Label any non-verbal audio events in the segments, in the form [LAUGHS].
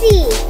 see.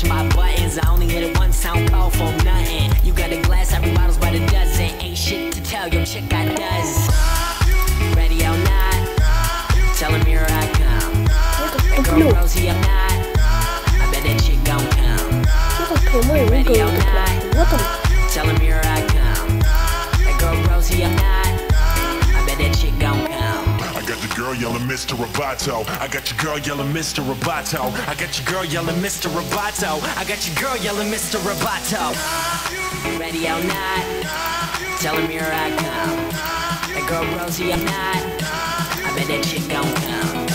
push my buttons. I only hit it once, I don't call for nothing. You got a glass, every bottle's by the dozen. Ain't shit to tell, your chick I does. Ready or not, tell him here I come. Girl, Rosie or not, I bet that chick gon' come. Ready or not. Girl yelling Mr. Roboto. I got your girl yelling Mr. Roboto. I got your girl yelling Mr. Roboto. I got your girl yelling Mr. Roboto. Ready or not. Tell him here I come. That girl Rosie, I'm not. I bet that chick gon' come.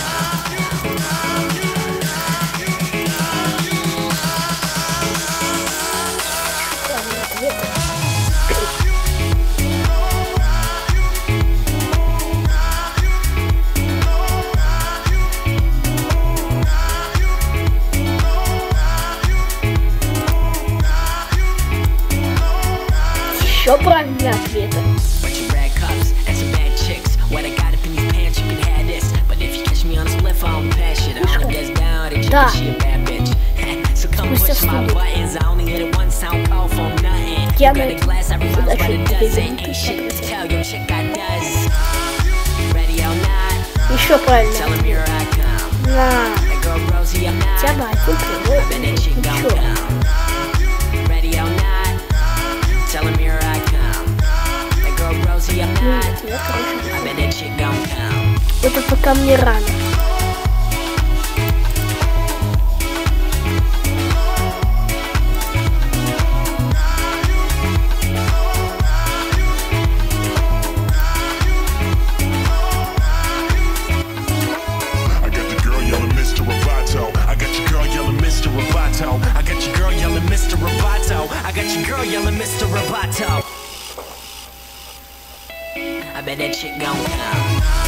ответы. Bunch of rag cups and some bad chicks. What I got up in these pants, you can have this. But if you catch me on a spliff, I don't pass shit. I only gets down, they Да. chick, she a bad bitch. [LAUGHS] so come Спустя push my студию. buttons. I only hit it one sound call for nothing. Я Got на a glass, every сюда round by the чуть dozen. перейду, Ain't shit to посмотрите. tell your chick I does. Ready or not, Еще tell правильный him ответ. here I come. На. That girl Rosie, I'm not. Это пока мне рано. I got the girl yelling Mr. Roboto. I got your girl yelling Mr. Roboto. I got your girl yelling Mr. Roboto. I got your girl yelling Mr. Roboto. I bet that chick gon' come.